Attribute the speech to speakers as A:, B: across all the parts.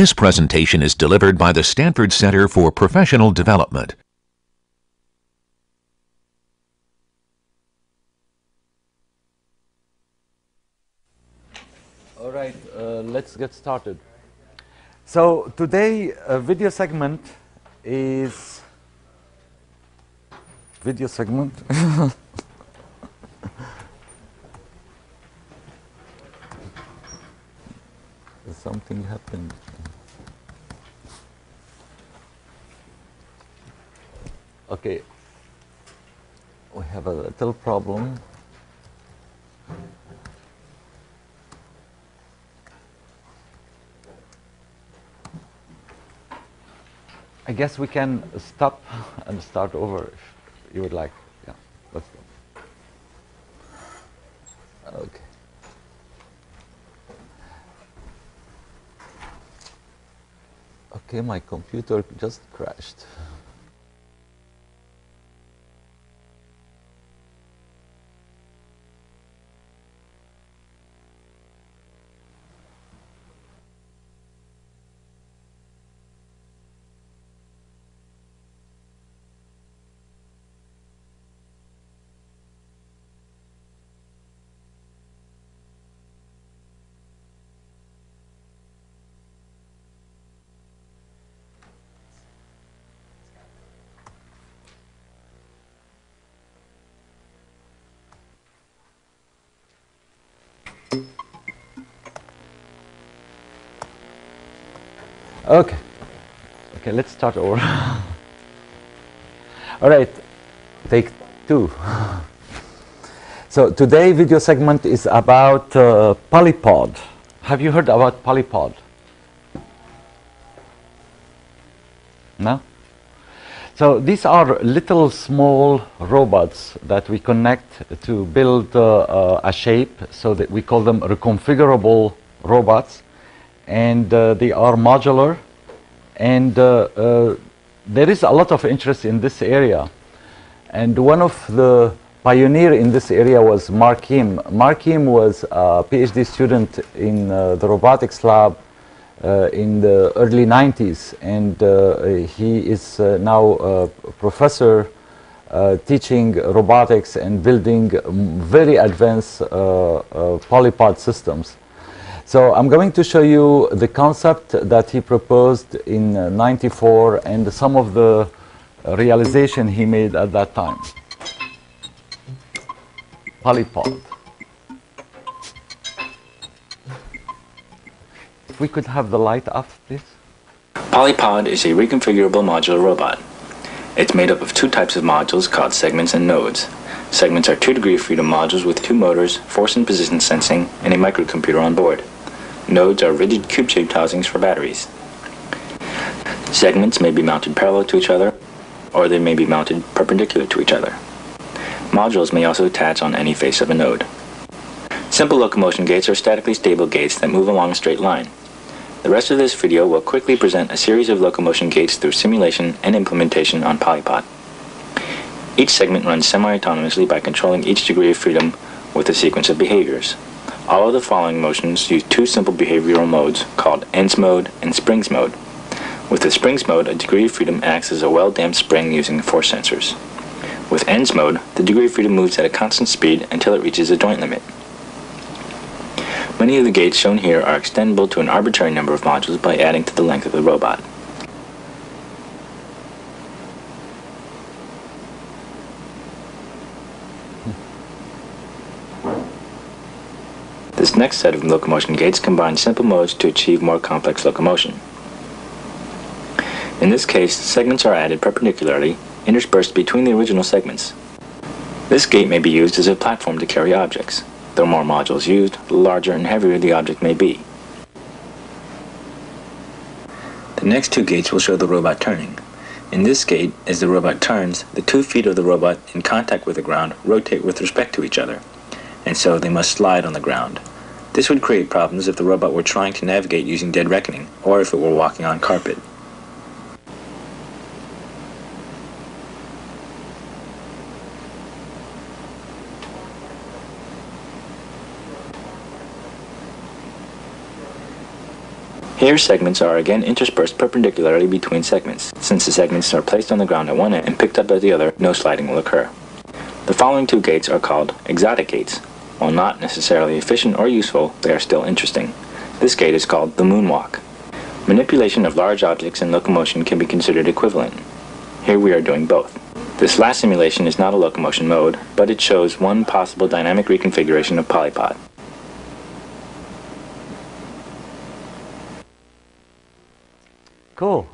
A: This presentation is delivered by the Stanford Center for Professional Development.
B: All right, uh, let's get started. So today, a video segment is video segment. Something happened. Okay, we have a little problem. I guess we can stop and start over you would like. Yeah, let's stop. Okay. Okay, my computer just crashed. Okay. Okay, let's start over. All right, take two. so today video segment is about uh, polypod. Have you heard about polypod? No? So these are little small robots that we connect to build uh, uh, a shape so that we call them reconfigurable robots and uh, they are modular and uh, uh, there is a lot of interest in this area and one of the pioneer in this area was Mark Yim. Mark Yim was a PhD student in uh, the robotics lab uh, in the early 90s and uh, he is now a professor teaching robotics and building very advanced polypod systems. So I'm going to show you the concept that he proposed in uh, 94 and some of the realization he made at that time. Polypod. If we could have the light off, please.
C: Polypod is a reconfigurable modular robot. It's made up of two types of modules called segments and nodes. Segments are two degree of freedom modules with two motors, force and position sensing, and a microcomputer on board. Nodes are rigid cube-shaped housings for batteries. Segments may be mounted parallel to each other, or they may be mounted perpendicular to each other. Modules may also attach on any face of a node. Simple locomotion gaits are statically stable gaits that move along a straight line. The rest of this video will quickly present a series of locomotion gaits through simulation and implementation on Polypod. Each segment runs semi-autonomously by controlling each degree of freedom with a sequence of behaviors. All of the following motions use two simple behavioral modes called ends mode and springs mode. With the springs mode, a degree of freedom acts as a well-damped spring using force sensors. With ends mode, the degree of freedom moves at a constant speed until it reaches a joint limit. Many of the gaits shown here are extendable to an arbitrary number of modules by adding to the length of the robot. This next set of locomotion gaits combines simple modes to achieve more complex locomotion. In this case, segments are added perpendicularly, interspersed between the original segments. This gait may be used as a platform to carry objects. The more modules used, the larger and heavier the object may be. The next two gaits will show the robot turning. In this gait, as the robot turns, the two feet of the robot in contact with the ground rotate with respect to each other, and so they must slide on the ground. This would create problems if the robot were trying to navigate using Dead Reckoning, or if it were walking on carpet. Here, segments are again interspersed perpendicularly between segments. Since the segments are placed on the ground at one end and picked up at the other, no sliding will occur. The following two gaits are called exotic gaits, while not necessarily efficient or useful, they are still interesting. This gait is called the moonwalk. Manipulation of large objects and locomotion can be considered equivalent. Here we are doing both. This last simulation is not a locomotion mode, but it shows one possible dynamic reconfiguration of Polypod.
B: Cool.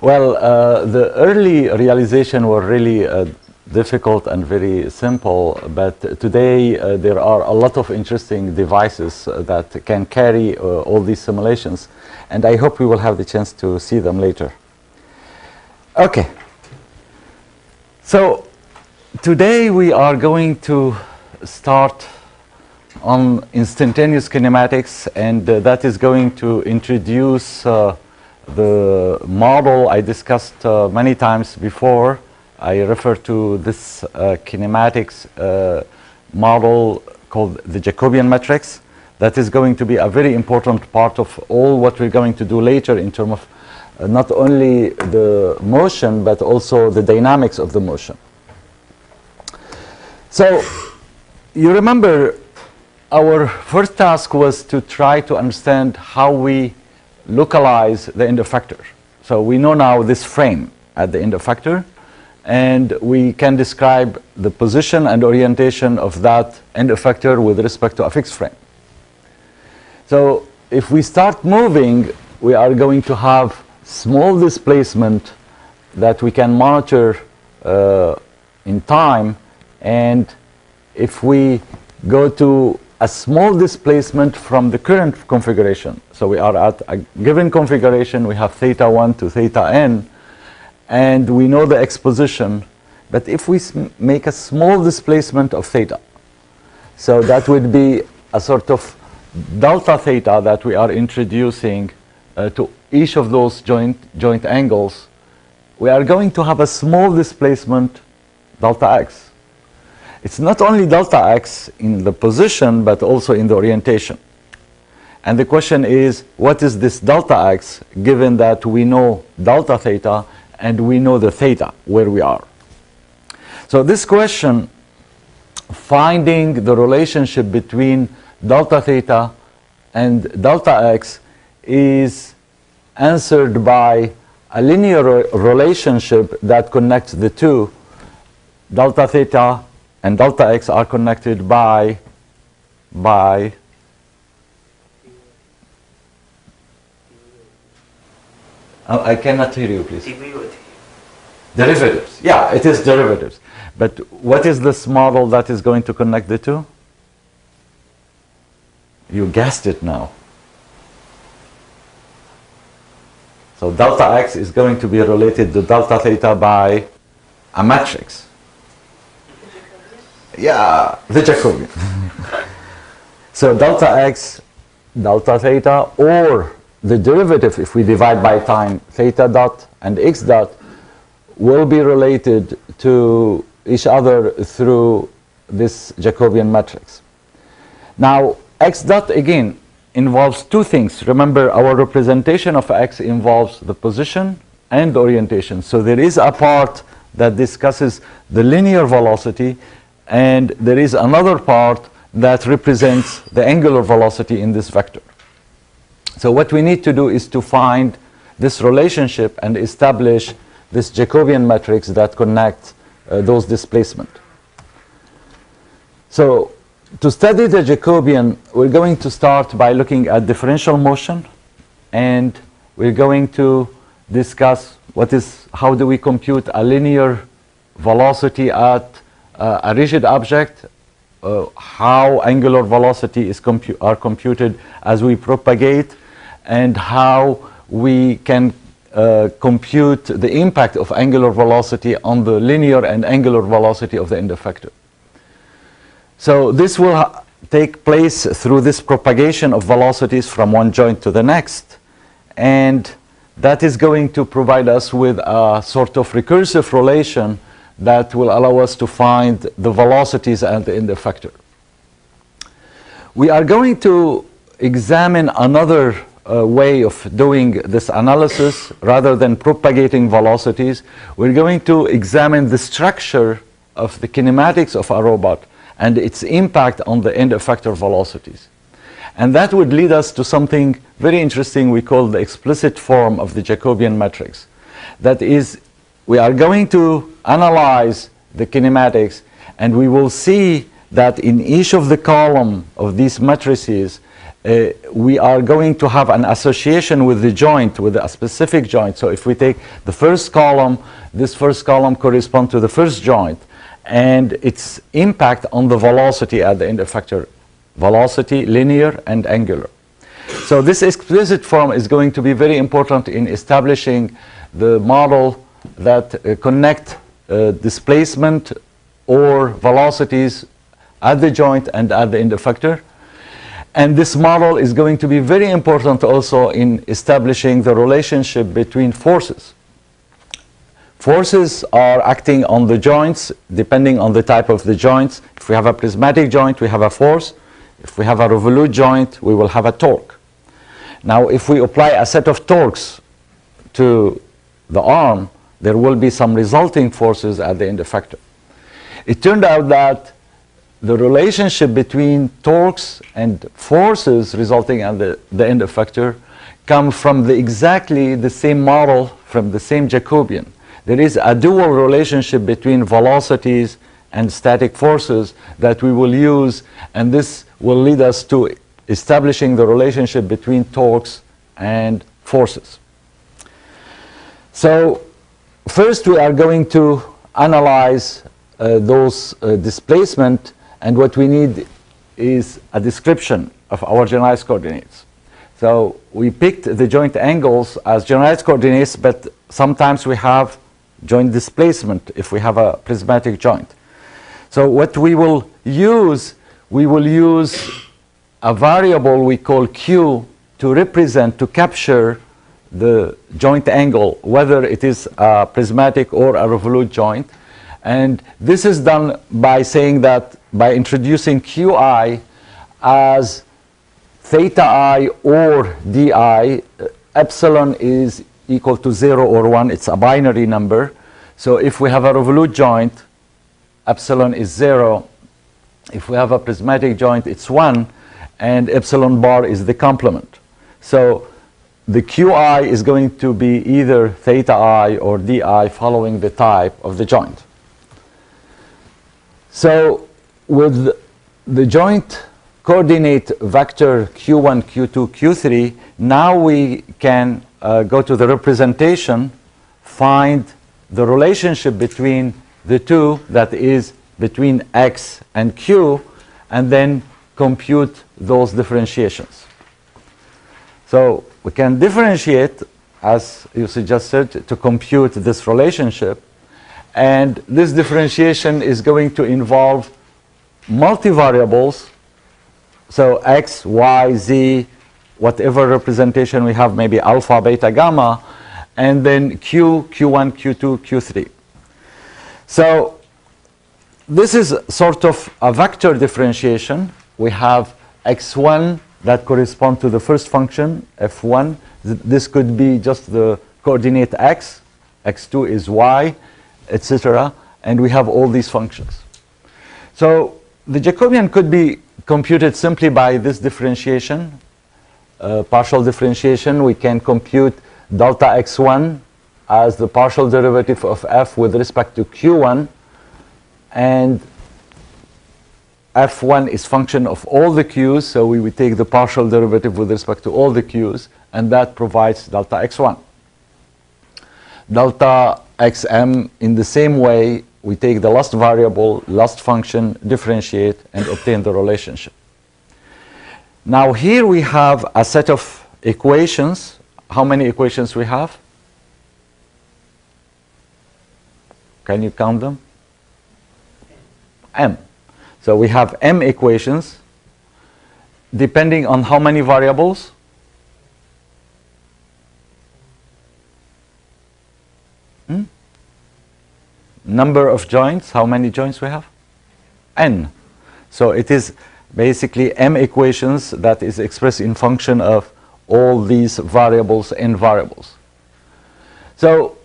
B: Well, uh, the early realization were really uh, difficult and very simple, but today uh, there are a lot of interesting devices uh, that can carry uh, all these simulations, and I hope we will have the chance to see them later. Okay. So today we are going to start on instantaneous kinematics, and uh, that is going to introduce uh, the model I discussed uh, many times before. I refer to this uh, kinematics uh, model called the Jacobian matrix. That is going to be a very important part of all what we're going to do later in terms of uh, not only the motion but also the dynamics of the motion. So you remember our first task was to try to understand how we localize the end effector. So we know now this frame at the end effector, and we can describe the position and orientation of that end effector with respect to a fixed frame. So if we start moving, we are going to have small displacement that we can monitor uh, in time, and if we go to a small displacement from the current configuration. So we are at a given configuration, we have theta 1 to theta n, and we know the exposition. But if we make a small displacement of theta, so that would be a sort of delta theta that we are introducing uh, to each of those joint, joint angles, we are going to have a small displacement delta x. It's not only delta x in the position, but also in the orientation. And the question is, what is this delta x, given that we know delta theta and we know the theta, where we are? So this question, finding the relationship between delta theta and delta x is answered by a linear relationship that connects the two, delta theta and delta x are connected by by oh, I cannot hear you please. Derivatives. Yeah it is derivatives. But what is this model that is going to connect the two? You guessed it now. So delta x is going to be related to delta theta by a matrix. Yeah, the Jacobian. so delta x, delta theta, or the derivative, if we divide by time, theta dot and x dot, will be related to each other through this Jacobian matrix. Now, x dot again involves two things. Remember, our representation of x involves the position and orientation. So there is a part that discusses the linear velocity and there is another part that represents the angular velocity in this vector. So what we need to do is to find this relationship and establish this Jacobian matrix that connects uh, those displacement. So to study the Jacobian, we're going to start by looking at differential motion and we're going to discuss what is, how do we compute a linear velocity at uh, a rigid object, uh, how angular velocity is compu are computed as we propagate, and how we can uh, compute the impact of angular velocity on the linear and angular velocity of the end effector. So this will take place through this propagation of velocities from one joint to the next. And that is going to provide us with a sort of recursive relation that will allow us to find the velocities and the end effector. We are going to examine another uh, way of doing this analysis, rather than propagating velocities, we're going to examine the structure of the kinematics of a robot and its impact on the end effector velocities. And that would lead us to something very interesting we call the explicit form of the Jacobian matrix. That is, we are going to analyze the kinematics and we will see that in each of the column of these matrices, uh, we are going to have an association with the joint, with a specific joint. So if we take the first column, this first column corresponds to the first joint and its impact on the velocity at the end effector velocity, linear and angular. So this explicit form is going to be very important in establishing the model that uh, connect uh, displacement or velocities at the joint and at the end effector. And this model is going to be very important also in establishing the relationship between forces. Forces are acting on the joints depending on the type of the joints. If we have a prismatic joint, we have a force. If we have a revolute joint, we will have a torque. Now, if we apply a set of torques to the arm, there will be some resulting forces at the end effector. It turned out that the relationship between torques and forces resulting at the, the end effector come from the exactly the same model from the same Jacobian. There is a dual relationship between velocities and static forces that we will use, and this will lead us to establishing the relationship between torques and forces. So first we are going to analyze uh, those uh, displacement and what we need is a description of our generalized coordinates. So we picked the joint angles as generalized coordinates, but sometimes we have joint displacement if we have a prismatic joint. So what we will use, we will use a variable we call Q to represent, to capture the joint angle, whether it is a prismatic or a revolute joint. And this is done by saying that by introducing Qi as theta i or di, epsilon is equal to 0 or 1. It's a binary number. So if we have a revolute joint, epsilon is 0. If we have a prismatic joint, it's 1. And epsilon bar is the complement. So the Qi is going to be either theta i or di following the type of the joint. So with the joint coordinate vector q1, q2, q3, now we can uh, go to the representation, find the relationship between the two, that is between x and q, and then compute those differentiations. So we can differentiate, as you suggested, to compute this relationship. And this differentiation is going to involve multivariables. So x, y, z, whatever representation we have, maybe alpha, beta, gamma, and then q, q1, q2, q3. So this is sort of a vector differentiation. We have x1 that correspond to the first function, f1. This could be just the coordinate x, x2 is y, etc. And we have all these functions. So the Jacobian could be computed simply by this differentiation, uh, partial differentiation. We can compute delta x1 as the partial derivative of f with respect to q1 and f1 is function of all the q's, so we would take the partial derivative with respect to all the q's, and that provides delta x1. Delta xm, in the same way, we take the last variable, last function, differentiate, and obtain the relationship. Now here we have a set of equations. How many equations we have? Can you count them? M. So we have m equations depending on how many variables? Number of joints, how many joints we have? n. So it is basically m equations that is expressed in function of all these variables in variables. So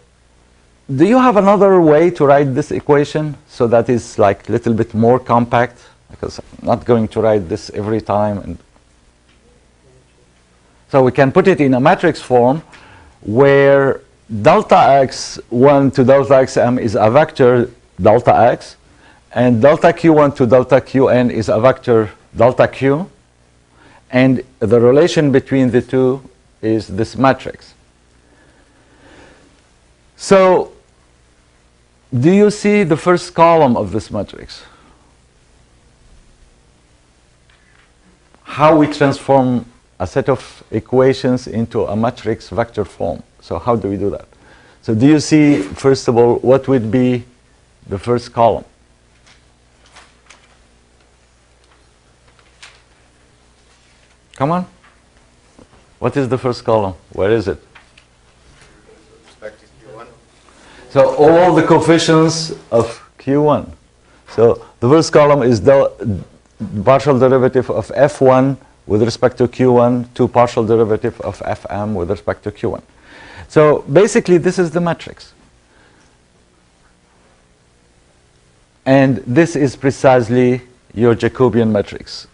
B: do you have another way to write this equation so that is like a little bit more compact? Because I'm not going to write this every time. And so we can put it in a matrix form where delta x1 to delta xm is a vector delta x, and delta q1 to delta qn is a vector delta q, and the relation between the two is this matrix. So do you see the first column of this matrix? How we transform a set of equations into a matrix vector form. So how do we do that? So do you see, first of all, what would be the first column? Come on. What is the first column? Where is it? So all the coefficients of Q1. So the first column is the partial derivative of F1 with respect to Q1 to partial derivative of Fm with respect to Q1. So basically this is the matrix. And this is precisely your Jacobian matrix,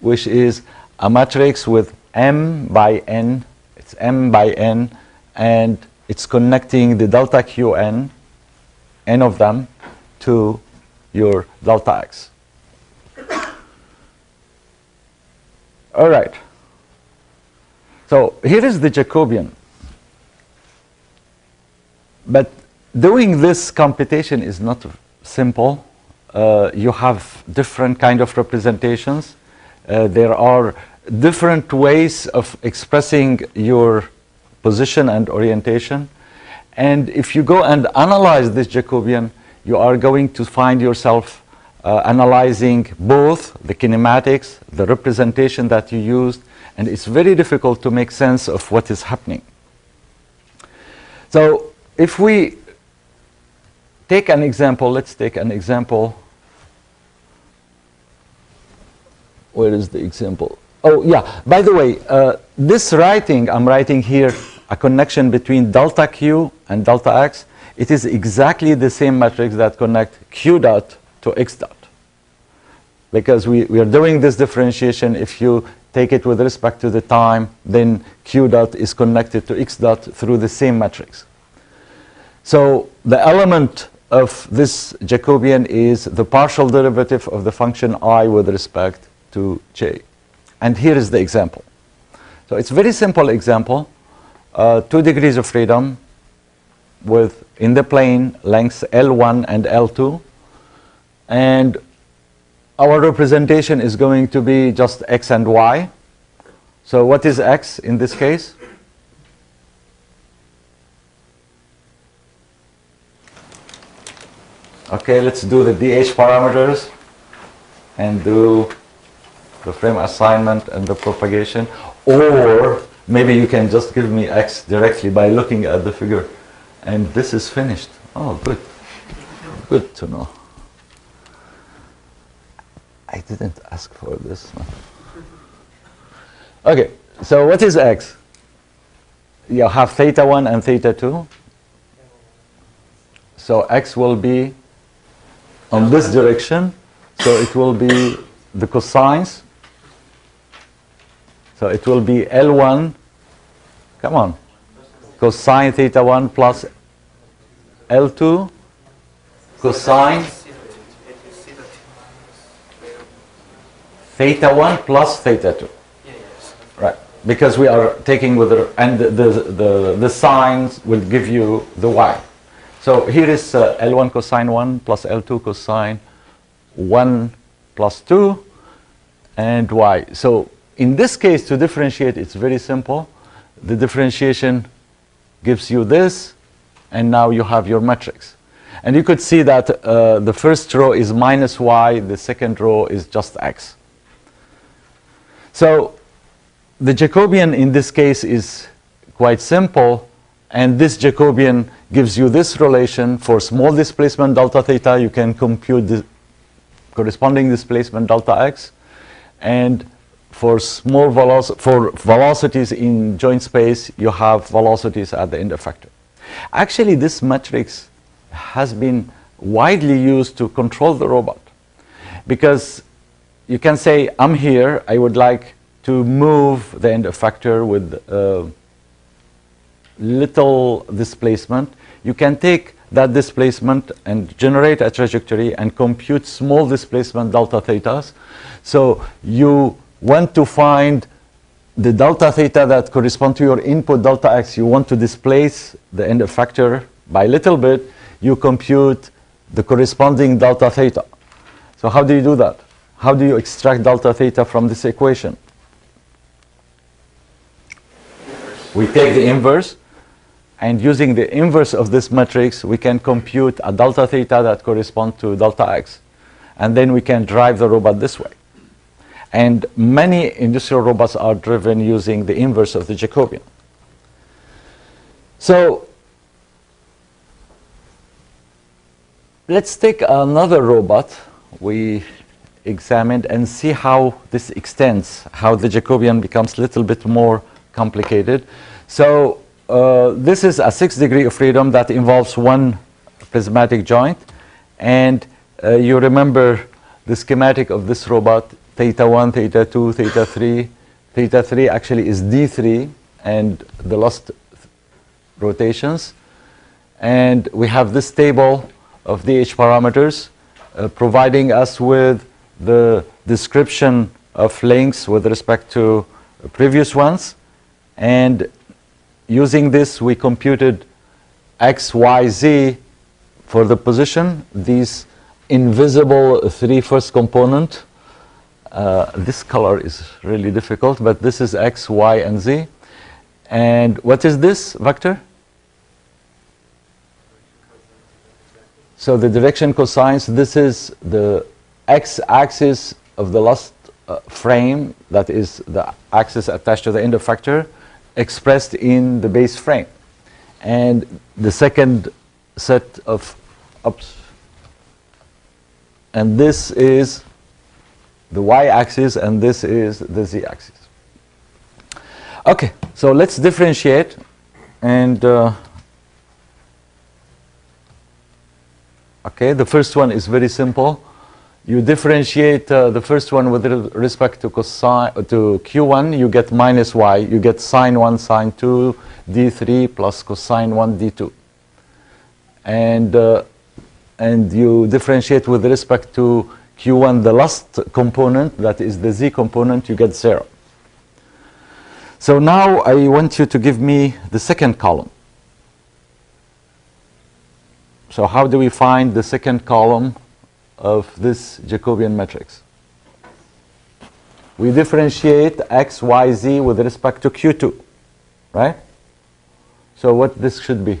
B: which is a matrix with m by n, it's m by n, and it's connecting the delta qn, n of them, to your delta x. All right. So here is the Jacobian. But doing this computation is not simple. Uh, you have different kind of representations. Uh, there are different ways of expressing your position and orientation. And if you go and analyze this Jacobian, you are going to find yourself uh, analyzing both the kinematics, the representation that you used, and it's very difficult to make sense of what is happening. So if we take an example, let's take an example. Where is the example? Oh, yeah. By the way, uh, this writing, I'm writing here a connection between delta q and delta x. It is exactly the same matrix that connect q dot to x dot. Because we, we are doing this differentiation, if you take it with respect to the time, then q dot is connected to x dot through the same matrix. So the element of this Jacobian is the partial derivative of the function i with respect to j. And here is the example. So it's a very simple example. Uh, two degrees of freedom with in the plane lengths L1 and L2. And our representation is going to be just x and y. So what is x in this case? Okay, let's do the DH parameters and do the frame assignment and the propagation. Or maybe you can just give me x directly by looking at the figure. And this is finished. Oh, good. Good to know. I didn't ask for this. Okay, so what is x? You have theta 1 and theta 2. So x will be on this direction. So it will be the cosines. So it will be L1, come on, cosine theta 1 plus L2 cosine theta 1 plus theta 2. Right, because we are taking with the, and the, the, the, the signs will give you the y. So here is uh, L1 cosine 1 plus L2 cosine 1 plus 2 and y. So in this case, to differentiate, it's very simple. The differentiation gives you this, and now you have your matrix. And you could see that uh, the first row is minus y, the second row is just x. So the Jacobian in this case is quite simple, and this Jacobian gives you this relation for small displacement delta theta, you can compute the corresponding displacement delta x, and for small veloc- for velocities in joint space, you have velocities at the end effector. Actually, this matrix has been widely used to control the robot. Because you can say, I'm here, I would like to move the end effector with uh, little displacement. You can take that displacement and generate a trajectory and compute small displacement delta thetas. So you want to find the delta theta that correspond to your input delta x. You want to displace the end effector by little bit. You compute the corresponding delta theta. So how do you do that? How do you extract delta theta from this equation? We take the inverse, and using the inverse of this matrix, we can compute a delta theta that corresponds to delta x. And then we can drive the robot this way. And many industrial robots are driven using the inverse of the Jacobian. So let's take another robot we examined and see how this extends, how the Jacobian becomes a little bit more complicated. So uh, this is a six degree of freedom that involves one prismatic joint. And uh, you remember the schematic of this robot, theta 1, theta 2, theta 3. Theta 3 actually is D3 and the last rotations. And we have this table of DH parameters uh, providing us with the description of links with respect to previous ones. And using this, we computed x, y, z for the position, these invisible three first component. Uh, this color is really difficult, but this is x, y, and z. And what is this vector? So the direction cosines, this is the x-axis of the last uh, frame, that is the axis attached to the end of effector, expressed in the base frame. And the second set of ups, and this is the y-axis, and this is the z-axis. Okay, so let's differentiate and uh, Okay, the first one is very simple. You differentiate uh, the first one with respect to cosine to q1, you get minus y, you get sine 1, sine 2, d3 plus cosine 1, d2. And, uh, and you differentiate with respect to q1, the last component, that is the z component, you get 0. So now I want you to give me the second column. So how do we find the second column of this Jacobian matrix? We differentiate x, y, z with respect to q2, right? So what this should be?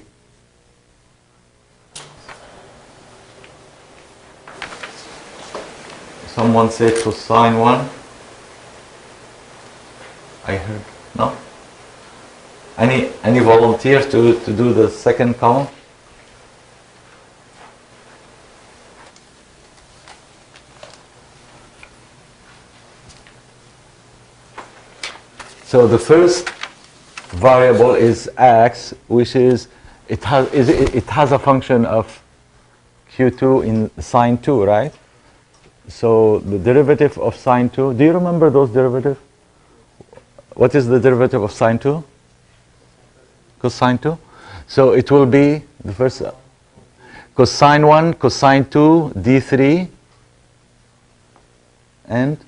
B: Someone said cosine 1. I heard. No? Any, any volunteer to, to do the second column? So the first variable is x, which is it has is it, it has a function of q2 in sine 2, right? So the derivative of sine 2. Do you remember those derivatives? What is the derivative of sine 2? Cosine 2. So it will be the first cosine 1, cosine 2, d3, and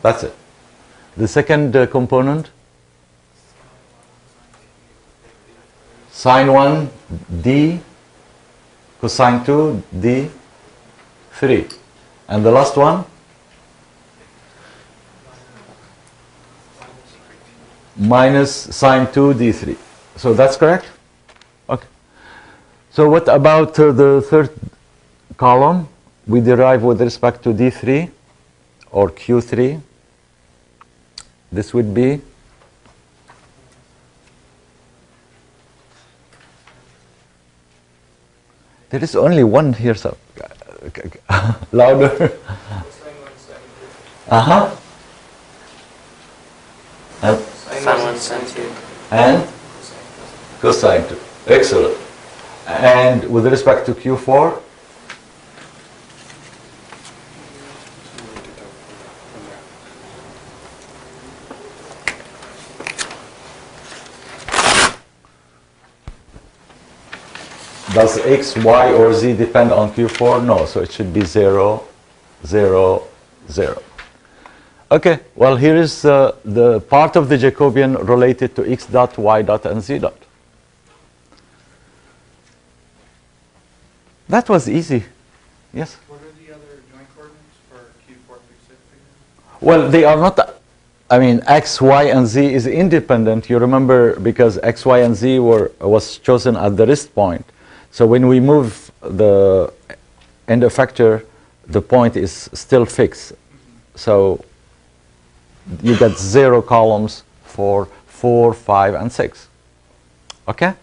B: that's it. The second uh, component, sine 1 d, cosine 2 d, 3. And the last one, minus sine 2 d3. So that's correct? Okay. So what about uh, the third column? We derive with respect to d3 or q3 this would be there is only one here so louder Uh-huh. And,
D: 1, sine 2.
B: and cosine 2. Excellent. And with respect to Q4? Does x, y, or z depend on Q4? No, so it should be 0, 0, 0. Okay, well here is uh, the part of the Jacobian related to x dot, y dot, and z dot. That was easy. Yes?
E: What are the other joint coordinates for Q4 through 6?
B: Well, they are not, I mean, x, y, and z is independent. You remember because x, y, and z were, was chosen at the wrist point. So when we move the end effector, the point is still fixed. So you get zero columns for 4, 5, and 6. Okay?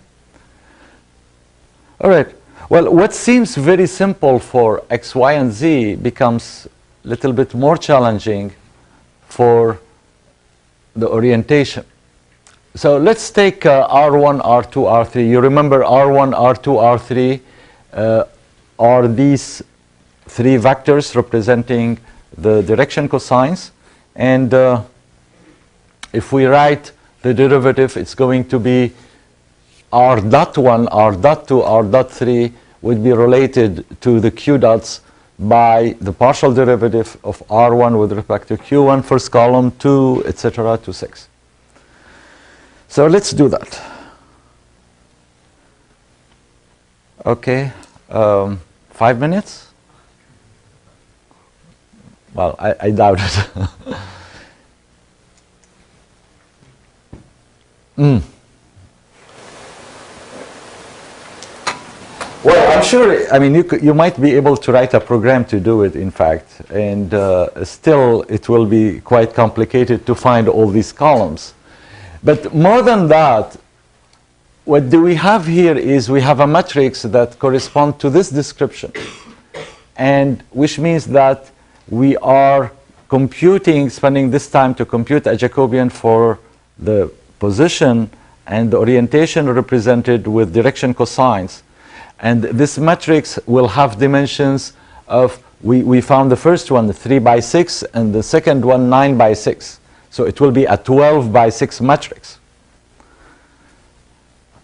B: All right. Well, what seems very simple for x, y, and z becomes a little bit more challenging for the orientation. So let's take uh, R1, R2, R3. You remember R1, R2, R3 uh, are these three vectors representing the direction cosines. And uh, if we write the derivative, it's going to be r dot 1, r dot 2, r dot 3 would be related to the q dots by the partial derivative of r1 with respect to q1 first column, 2, etc. to 6. So let's do that. Okay, um, five minutes? Well, I, I doubt it. mm. Well, I'm sure, I mean, you, you might be able to write a program to do it, in fact, and uh, still it will be quite complicated to find all these columns. But more than that, what do we have here is we have a matrix that corresponds to this description, and which means that we are computing, spending this time to compute a Jacobian for the position and the orientation represented with direction cosines. And this matrix will have dimensions of, we, we found the first one 3 by 6 and the second one 9 by 6. So it will be a 12 by 6 matrix.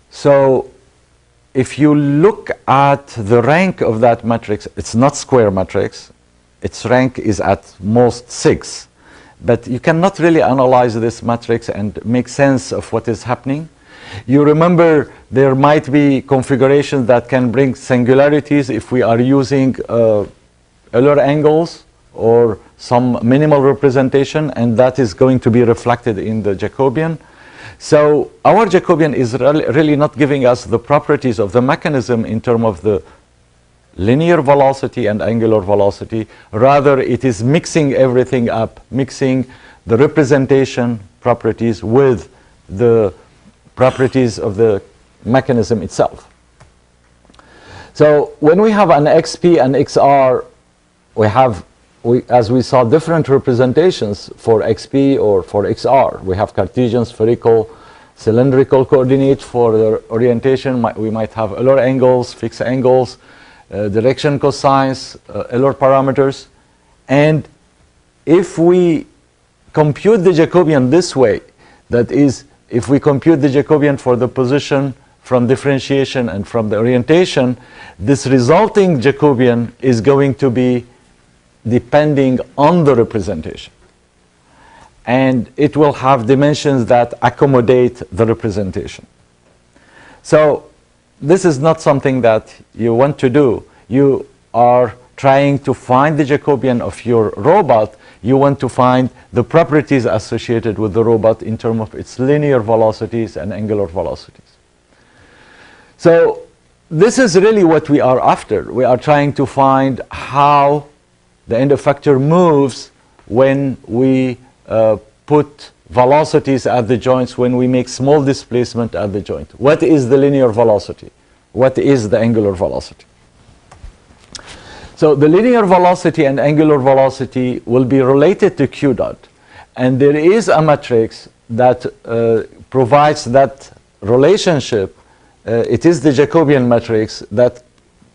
B: So if you look at the rank of that matrix, it's not square matrix. Its rank is at most 6. But you cannot really analyze this matrix and make sense of what is happening. You remember there might be configurations that can bring singularities if we are using uh, Euler angles or some minimal representation, and that is going to be reflected in the Jacobian. So our Jacobian is really not giving us the properties of the mechanism in terms of the linear velocity and angular velocity. Rather, it is mixing everything up, mixing the representation properties with the properties of the mechanism itself. So when we have an XP and XR, we have, we, as we saw, different representations for XP or for XR. We have Cartesian, spherical, cylindrical coordinate for the orientation. We might have Euler angles, fixed angles, uh, direction cosines, uh, Euler parameters. And if we compute the Jacobian this way, that is, if we compute the Jacobian for the position from differentiation and from the orientation, this resulting Jacobian is going to be depending on the representation. And it will have dimensions that accommodate the representation. So this is not something that you want to do. You are trying to find the Jacobian of your robot. You want to find the properties associated with the robot in terms of its linear velocities and angular velocities. So this is really what we are after. We are trying to find how the end effector moves when we uh, put velocities at the joints, when we make small displacement at the joint. What is the linear velocity? What is the angular velocity? So the linear velocity and angular velocity will be related to q dot. And there is a matrix that uh, provides that relationship. Uh, it is the Jacobian matrix that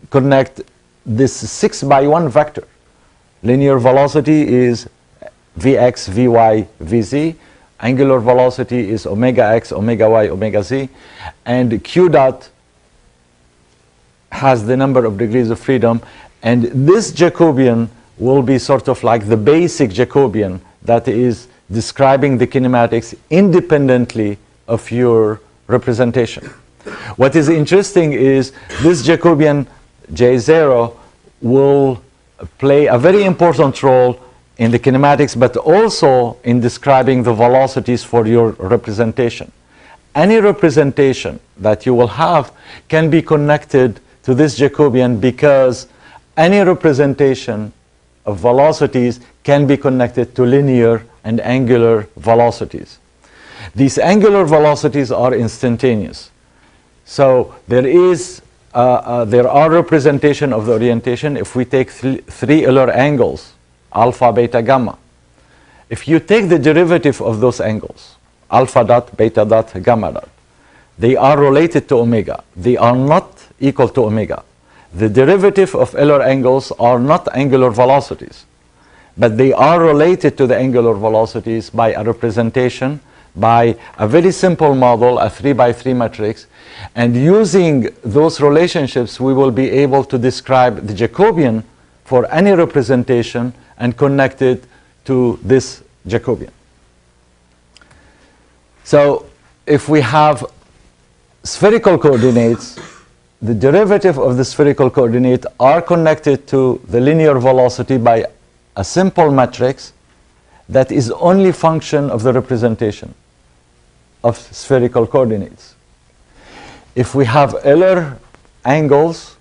B: connect this 6 by 1 vector. Linear velocity is Vx, Vy, Vz. Angular velocity is omega x, omega y, omega z. And q dot has the number of degrees of freedom. And this Jacobian will be sort of like the basic Jacobian that is describing the kinematics independently of your representation. What is interesting is this Jacobian J0 will play a very important role in the kinematics, but also in describing the velocities for your representation. Any representation that you will have can be connected to this Jacobian because any representation of velocities can be connected to linear and angular velocities. These angular velocities are instantaneous. So there is Uh, uh, there are representation of the orientation if we take th three Euler angles alpha, beta, gamma. If you take the derivative of those angles, alpha dot, beta dot, gamma dot, they are related to omega. They are not equal to omega. The derivative of Euler angles are not angular velocities, but they are related to the angular velocities by a representation, by a very simple model, a 3 by 3 matrix, and using those relationships, we will be able to describe the Jacobian for any representation and connect it to this Jacobian. So if we have spherical coordinates, the derivative of the spherical coordinate are connected to the linear velocity by a simple matrix that is only function of the representation of spherical coordinates. If we have Euler angles,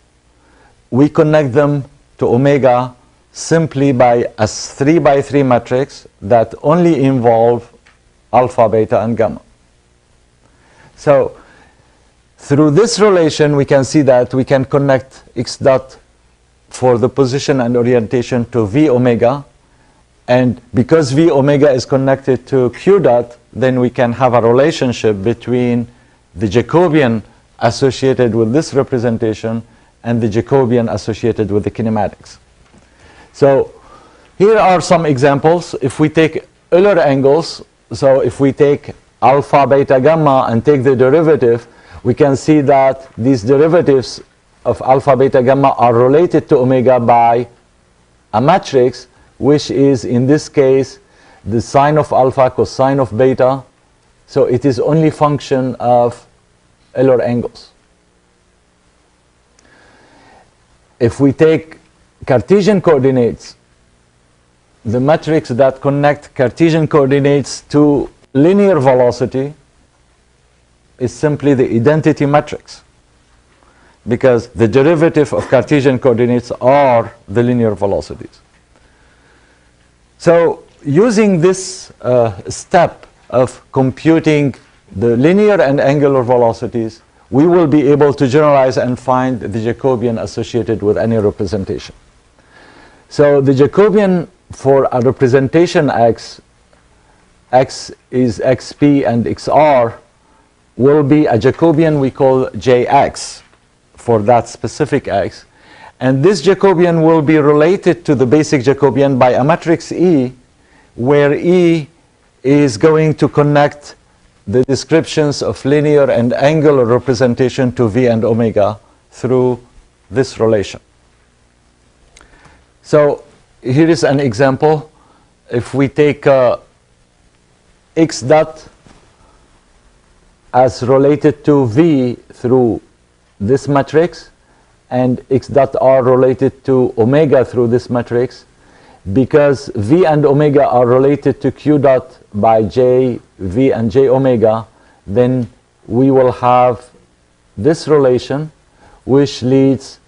B: we connect them to omega simply by a 3 by 3 matrix that only involve alpha, beta, and gamma. So through this relation, we can see that we can connect x dot for the position and orientation to v omega. And because v omega is connected to q dot, then we can have a relationship between the Jacobian associated with this representation and the Jacobian associated with the kinematics. So here are some examples. If we take Euler angles, so if we take alpha, beta, gamma and take the derivative, we can see that these derivatives of alpha, beta, gamma are related to omega by a matrix, which is in this case the sine of alpha cosine of beta. So it is only function of Euler angles. If we take Cartesian coordinates, the matrix that connect Cartesian coordinates to linear velocity is simply the identity matrix because the derivative of Cartesian coordinates are the linear velocities. So using this uh, step of computing the linear and angular velocities, we will be able to generalize and find the Jacobian associated with any representation. So the Jacobian for a representation x, x is xp and xr, will be a Jacobian we call jx for that specific x. And this Jacobian will be related to the basic Jacobian by a matrix E, where E is going to connect the descriptions of linear and angular representation to V and omega through this relation. So here is an example. If we take uh, x dot as related to V through this matrix and x dot r related to omega through this matrix, because V and omega are related to q dot by j, V and j omega, then we will have this relation which leads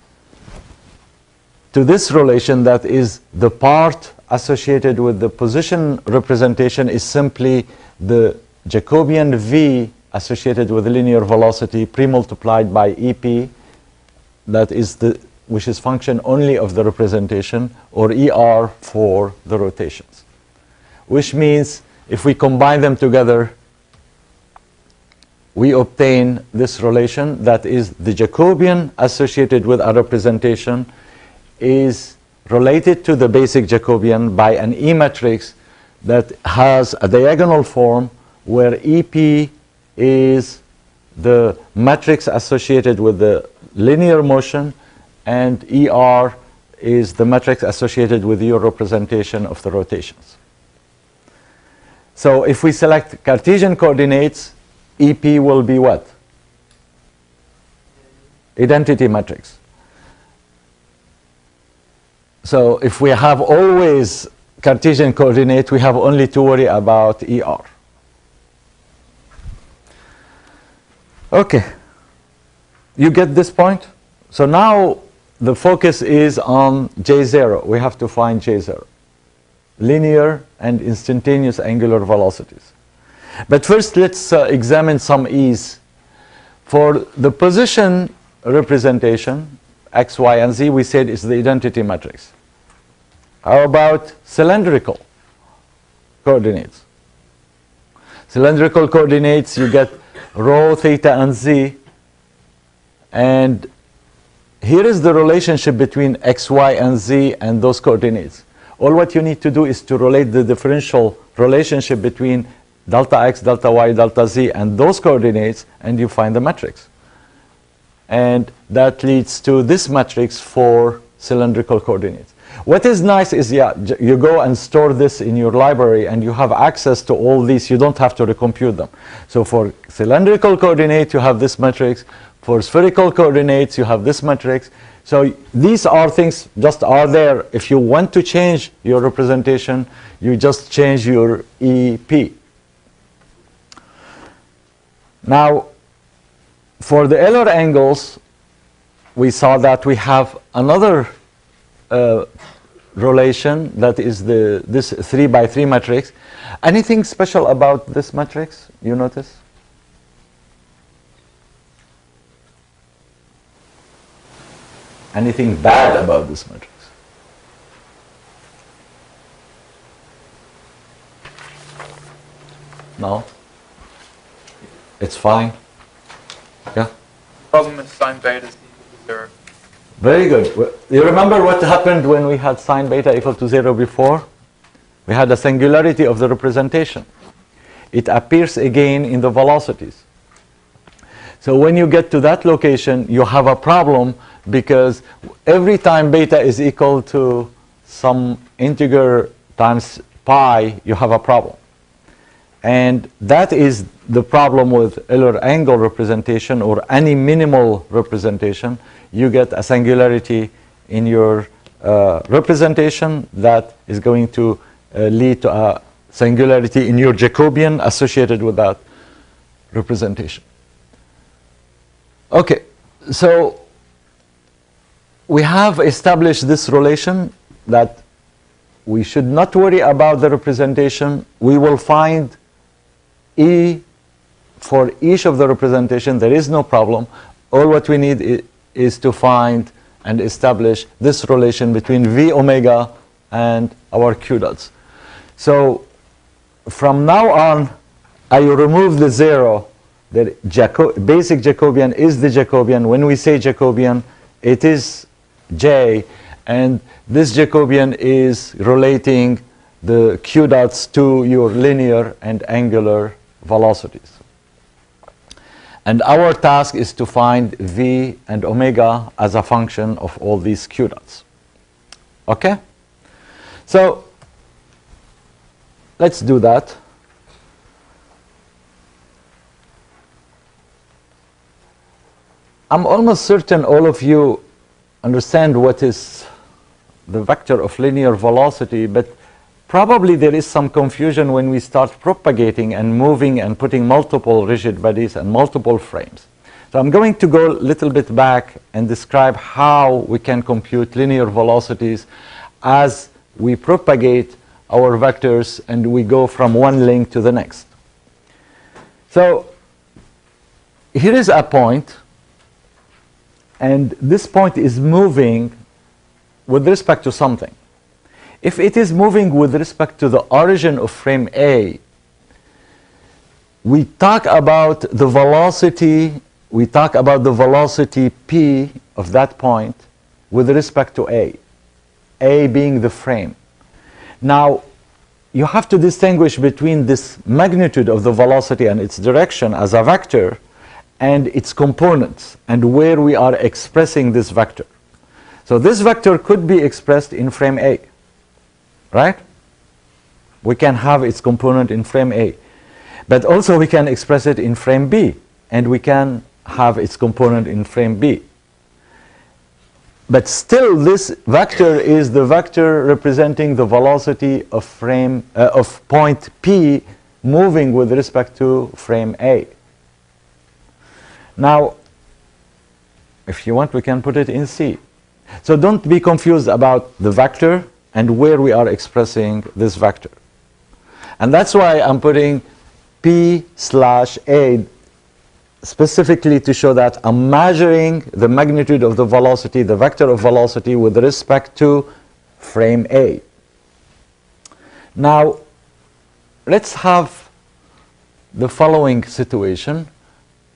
B: to this relation that is the part associated with the position representation is simply the Jacobian V associated with linear velocity pre-multiplied by EP that is the which is function only of the representation, or ER for the rotations. Which means if we combine them together, we obtain this relation that is the Jacobian associated with a representation is related to the basic Jacobian by an E matrix that has a diagonal form where EP is the matrix associated with the linear motion and ER is the matrix associated with your representation of the rotations. So if we select Cartesian coordinates, EP will be what? Identity matrix. So if we have always Cartesian coordinate, we have only to worry about ER. Okay. You get this point? So now the focus is on J0. We have to find J0. Linear and instantaneous angular velocities. But first, let's uh, examine some E's. For the position representation, x, y, and z, we said is the identity matrix. How about cylindrical coordinates? Cylindrical coordinates, you get rho, theta, and z. And here is the relationship between x, y, and z and those coordinates. All what you need to do is to relate the differential relationship between delta x, delta y, delta z, and those coordinates, and you find the matrix. And that leads to this matrix for cylindrical coordinates. What is nice is, yeah, you go and store this in your library and you have access to all these. You don't have to recompute them. So for cylindrical coordinate, you have this matrix. For spherical coordinates, you have this matrix. So these are things just are there. If you want to change your representation, you just change your EP. Now, for the Euler angles, we saw that we have another uh, relation that is the this 3 by 3 matrix. Anything special about this matrix you notice? Anything bad about this matrix? No? It's fine? Yeah?
E: Problem is sine beta is equal to zero.
B: Very good. You remember what happened when we had sine beta equal to 0 before? We had a singularity of the representation. It appears again in the velocities. So when you get to that location, you have a problem because every time beta is equal to some integer times pi, you have a problem. And that is the problem with Euler angle representation or any minimal representation. You get a singularity in your uh, representation that is going to uh, lead to a singularity in your Jacobian associated with that representation. Okay, so we have established this relation that we should not worry about the representation. We will find E for each of the representation. There is no problem. All what we need is to find and establish this relation between V omega and our Q dots. So from now on, I remove the zero. The Jaco- basic Jacobian is the Jacobian. When we say Jacobian, it is J, and this Jacobian is relating the Q dots to your linear and angular velocities. And our task is to find V and omega as a function of all these Q dots. Okay? So let's do that. I'm almost certain all of you understand what is the vector of linear velocity, but probably there is some confusion when we start propagating and moving and putting multiple rigid bodies and multiple frames. So I'm going to go a little bit back and describe how we can compute linear velocities as we propagate our vectors and we go from one link to the next. So here is a point and this point is moving with respect to something. If it is moving with respect to the origin of frame A, we talk about the velocity, we talk about the velocity p of that point with respect to A, A being the frame. Now, you have to distinguish between this magnitude of the velocity and its direction as a vector and its components and where we are expressing this vector. So this vector could be expressed in frame A, right? We can have its component in frame A. But also we can express it in frame B, and we can have its component in frame B. But still, this vector is the vector representing the velocity of frame uh, of point P moving with respect to frame A. Now, if you want, we can put it in C. So don't be confused about the vector and where we are expressing this vector. And that's why I'm putting P slash A specifically to show that I'm measuring the magnitude of the velocity, the vector of velocity with respect to frame A. Now, let's have the following situation.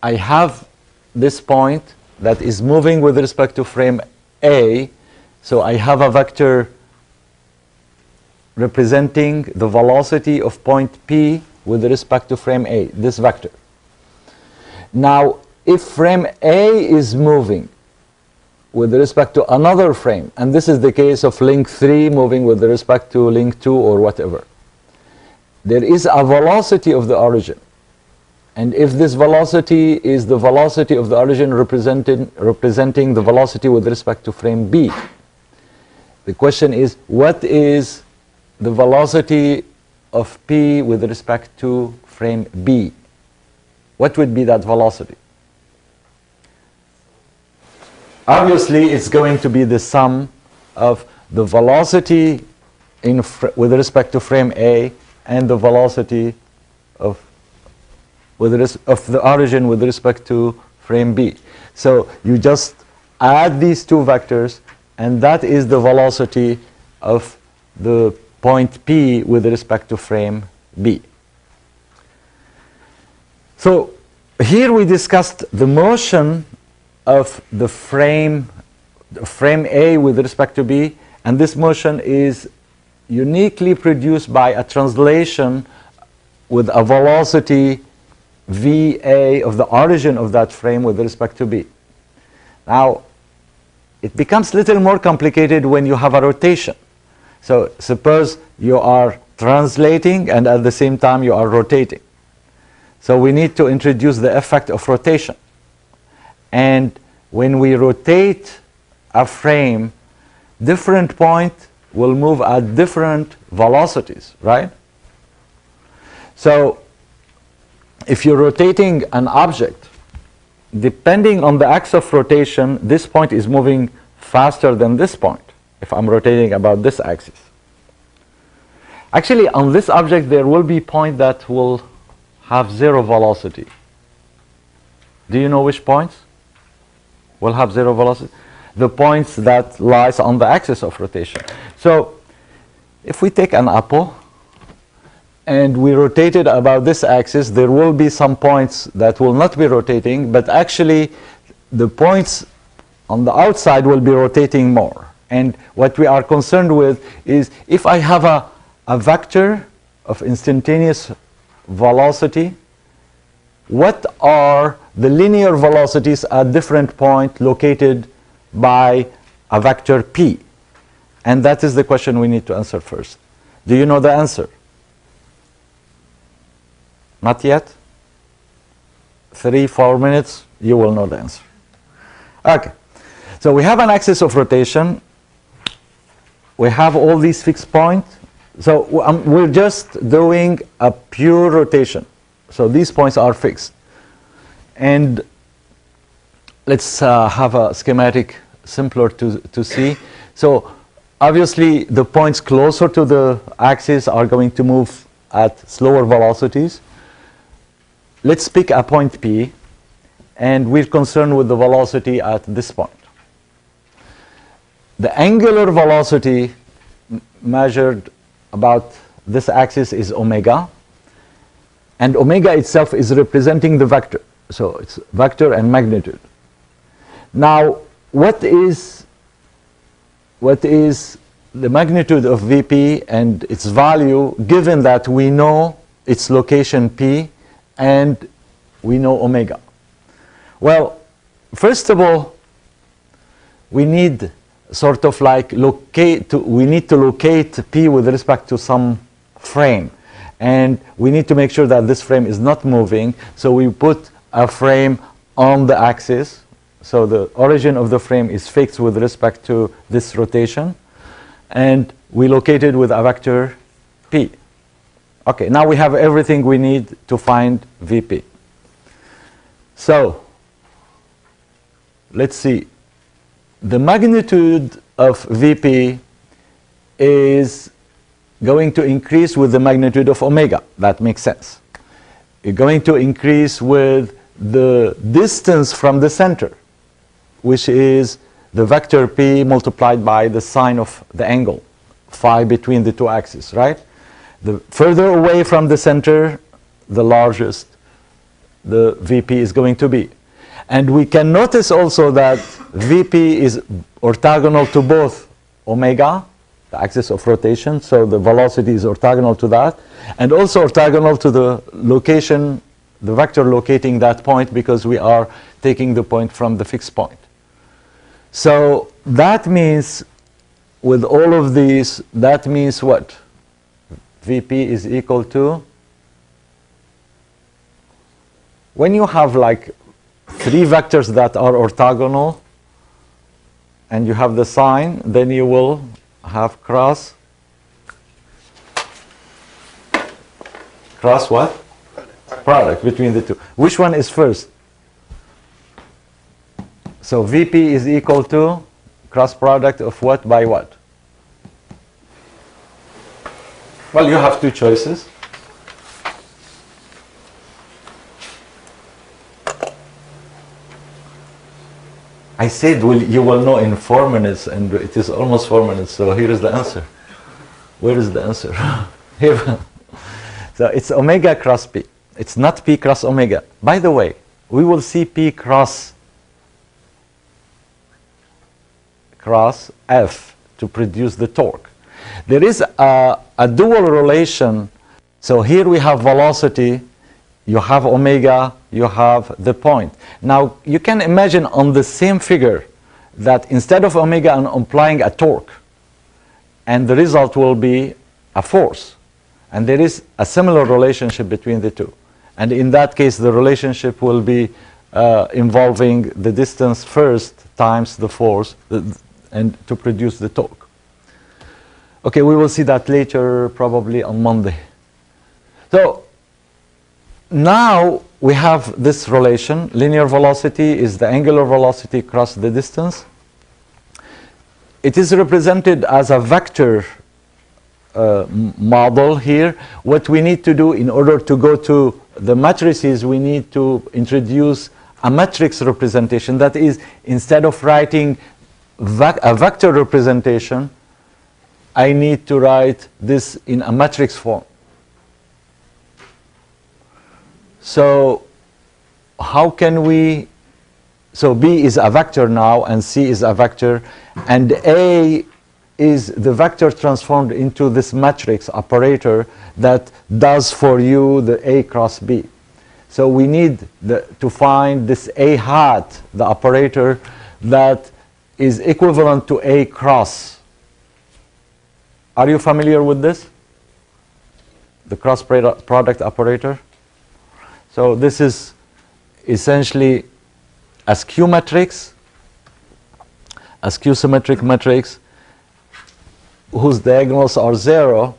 B: I have this point that is moving with respect to frame A. So I have a vector representing the velocity of point P with respect to frame A, this vector. Now, if frame A is moving with respect to another frame, and this is the case of link 3 moving with respect to link 2 or whatever, there is a velocity of the origin. And if this velocity is the velocity of the origin representing, representing the velocity with respect to frame B, the question is what is the velocity of P with respect to frame B? What would be that velocity? Obviously, it's going to be the sum of the velocity with respect to frame A and the velocity of with res- of the origin with respect to frame B. So you just add these two vectors, and that is the velocity of the point P with respect to frame B. So here we discussed the motion of the frame, frame A with respect to B, and this motion is uniquely produced by a translation with a velocity VA of the origin of that frame with respect to B. Now, it becomes a little more complicated when you have a rotation. So suppose you are translating and at the same time you are rotating. So we need to introduce the effect of rotation. And when we rotate a frame, different point will move at different velocities, right? So if you're rotating an object, depending on the axis of rotation, this point is moving faster than this point, if I'm rotating about this axis. Actually, on this object, there will be point that will have zero velocity. Do you know which points will have zero velocity? The points that lies on the axis of rotation. So if we take an apple and we rotate it about this axis, there will be some points that will not be rotating, but actually the points on the outside will be rotating more. And what we are concerned with is if I have a, a vector of instantaneous velocity, what are the linear velocities at different point located by a vector p? And that is the question we need to answer first. Do you know the answer? Not yet? Three, four minutes, you will know the answer. Okay. So we have an axis of rotation. We have all these fixed points. So um, we're just doing a pure rotation. So these points are fixed. And let's uh, have a schematic simpler to, to see. So obviously the points closer to the axis are going to move at slower velocities. Let's pick a point P and we're concerned with the velocity at this point. The angular velocity measured about this axis is omega, and omega itself is representing the vector. So it's vector and magnitude. Now, what is what is the magnitude of Vp and its value given that we know its location P and we know omega? Well, first of all, we need sort of like locate, to, we need to locate P with respect to some frame. And we need to make sure that this frame is not moving. So we put a frame on the axis. So the origin of the frame is fixed with respect to this rotation. And we locate it with a vector P. Okay, now we have everything we need to find VP. So let's see. The magnitude of VP is going to increase with the magnitude of omega. That makes sense. It's going to increase with the distance from the center, which is the vector p multiplied by the sine of the angle, phi between the two axes, right? The further away from the center, the largest the VP is going to be. And we can notice also that VP is orthogonal to both omega, the axis of rotation, so the velocity is orthogonal to that, and also orthogonal to the location, the vector locating that point because we are taking the point from the fixed point. So that means with all of these, that means what? VP is equal to when you have like three vectors that are orthogonal and you have the sign, then you will have cross cross what? Product between the two. Which one is first? So VP is equal to cross product of what by what? Well, you have two choices. I said well, you will know in four minutes, and it is almost four minutes. So here is the answer. Where is the answer? here. so it's omega cross p. It's not p cross omega. By the way, we will see p cross cross f to produce the torque. There is a, a dual relation. So here we have velocity, you have omega, you have the point. Now you can imagine on the same figure that instead of omega I'm applying a torque, and the result will be a force. And there is a similar relationship between the two. And in that case, the relationship will be uh, involving the distance first times the force and to produce the torque. Okay, we will see that later, probably on Monday. So now we have this relation. Linear velocity is the angular velocity across the distance. It is represented as a vector uh, model here. What we need to do in order to go to the matrices, we need to introduce a matrix representation. That is, instead of writing a vector representation, I need to write this in a matrix form. So how can we, so B is a vector now and C is a vector and A is the vector transformed into this matrix operator that does for you the A cross B. So we need the, to find this A hat, the operator that is equivalent to A cross. Are you familiar with this? The cross product operator? So this is essentially a skew matrix, a skew symmetric matrix whose diagonals are zero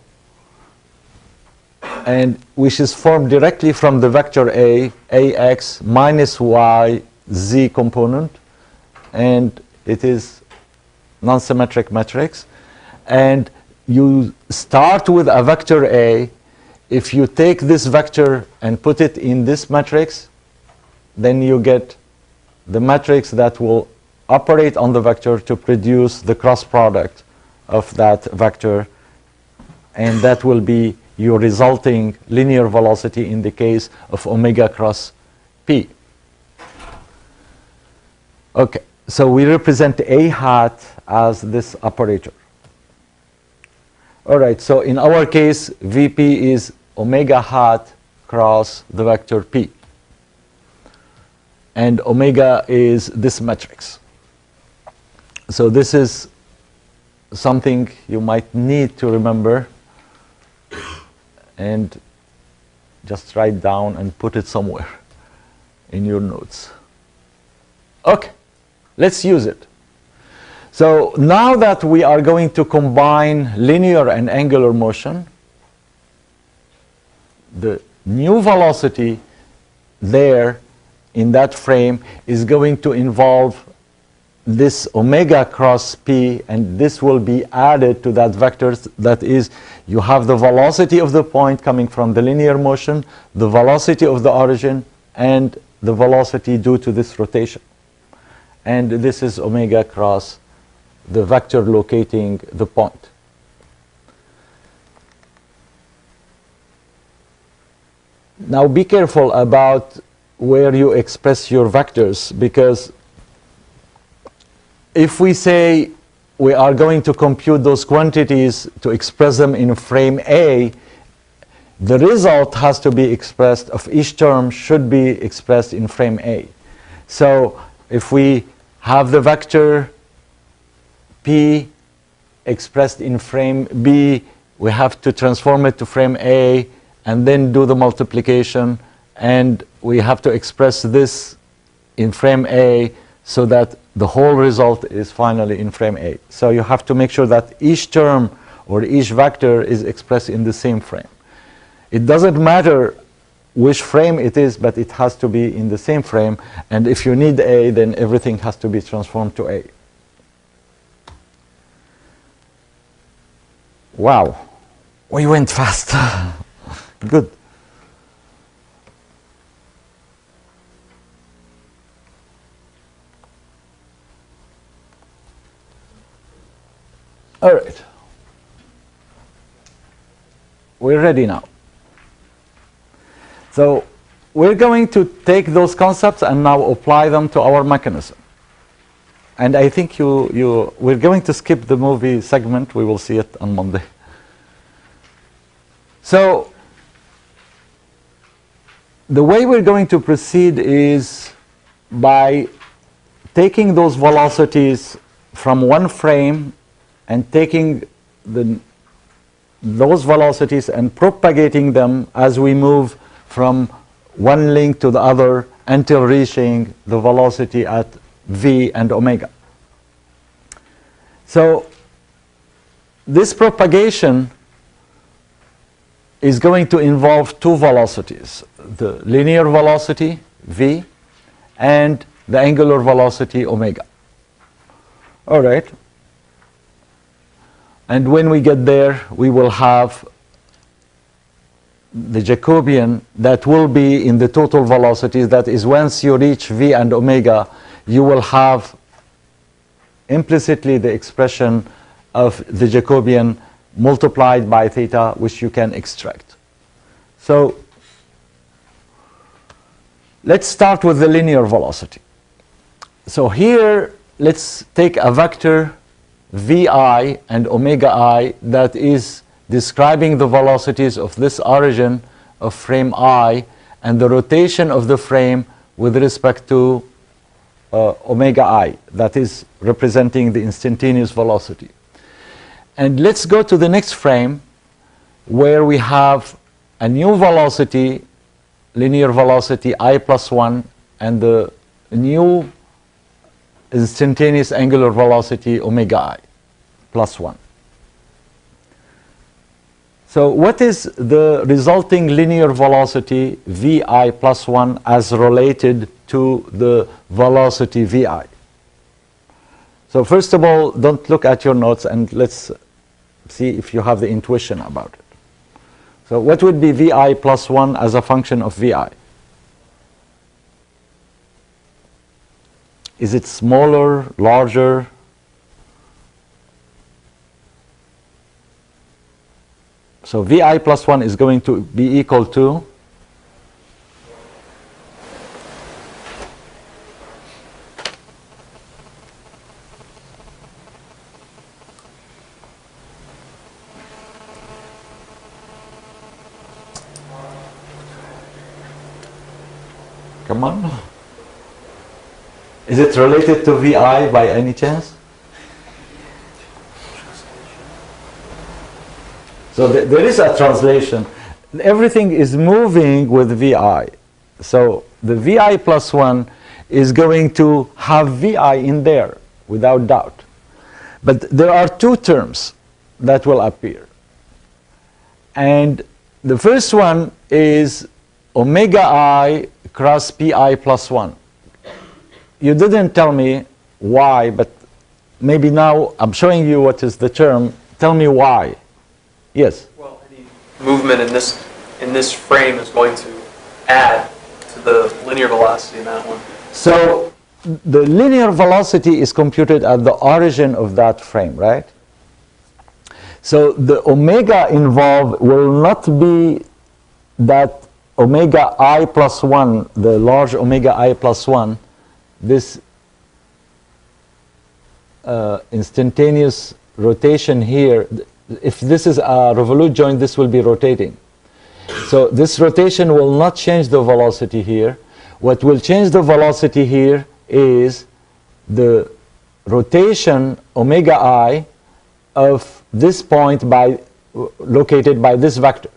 B: and which is formed directly from the vector A, AX minus Y, Z component and it is non-symmetric matrix and you start with a vector A if you take this vector and put it in this matrix, then you get the matrix that will operate on the vector to produce the cross product of that vector and that will be your resulting linear velocity in the case of omega cross p. Okay, so we represent a hat as this operator. All right, so in our case, Vp is omega hat cross the vector p. And omega is this matrix. So this is something you might need to remember and just write down and put it somewhere in your notes. Okay, let's use it. So now that we are going to combine linear and angular motion, the new velocity there in that frame is going to involve this omega cross p and this will be added to that vector. That is you have the velocity of the point coming from the linear motion the velocity of the origin and the velocity due to this rotation. And this is omega cross the vector locating the point now be careful about where you express your vectors because if we say we are going to compute those quantities to express them in frame A, the result has to be expressed of each term should be expressed in frame A. So if we have the vector P expressed in frame B, we have to transform it to frame A and then do the multiplication and we have to express this in frame A so that the whole result is finally in frame A. So you have to make sure that each term or each vector is expressed in the same frame. It doesn't matter which frame it is, but it has to be in the same frame. And if you need A, then everything has to be transformed to A. Wow, we went fast. Good. All right. We're ready now. So we're going to take those concepts and now apply them to our mechanism. And I think you, you, we're going to skip the movie segment. We will see it on Monday. So the way we're going to proceed is by taking those velocities from one frame and taking the, those velocities and propagating them as we move from one link to the other until reaching the velocity at v and omega. So this propagation is going to involve two velocities, the linear velocity v and the angular velocity omega. All right. And when we get there, we will have the Jacobian that will be in the total velocities. That is, once you reach v and omega, you will have implicitly the expression of the Jacobian multiplied by theta, which you can extract. So let's start with the linear velocity. So here, let's take a vector vi and omega i that is describing the velocities of this origin of frame i and the rotation of the frame with respect to uh, omega i, that is representing the instantaneous velocity. And let's go to the next frame where we have a new velocity, linear velocity i plus 1, and the new instantaneous angular velocity omega i plus 1. So what is the resulting linear velocity vi plus 1 as related to the velocity vi? So first of all, don't look at your notes and let's see if you have the intuition about it. So what would be vi plus 1 as a function of vi? Is it smaller, larger? So Vi plus 1 is going to be equal to Is it related to VI by any chance? So th- there is a translation. Everything is moving with VI. So the VI plus 1 is going to have VI in there without doubt. But there are two terms that will appear. And the first one is omega i cross pi plus 1. You didn't tell me why, but maybe now I'm showing you what is the term. Tell me why. Yes.
E: Well, any movement in this, in this frame is going to add to the linear velocity in that one.
B: So the linear velocity is computed at the origin of that frame, right? So the omega involved will not be that omega i plus 1, the large omega i plus 1, this uh, instantaneous rotation here, if this is a revolute joint, this will be rotating. So this rotation will not change the velocity here. What will change the velocity here is the rotation omega i of this point by located by this vector.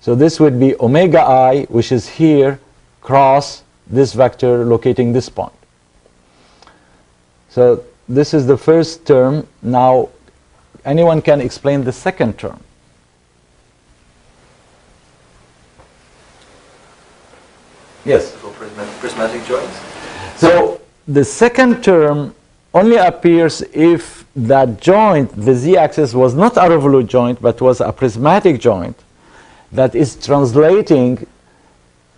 B: So this would be omega i, which is here, cross this vector locating this point. So this is the first term. Now, anyone can explain the second term. Yes.
E: Prismatic, joints.
B: So the second term only appears if that joint, the z-axis, was not a revolute joint, but was a prismatic joint that is translating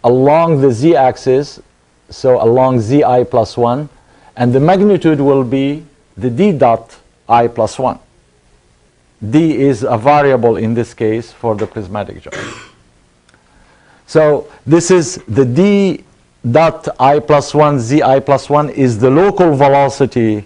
B: along the z-axis, so along zi plus 1, and the magnitude will be the d dot i plus 1. d is a variable in this case for the prismatic joint. So this is the d dot i plus 1 zi plus 1 is the local velocity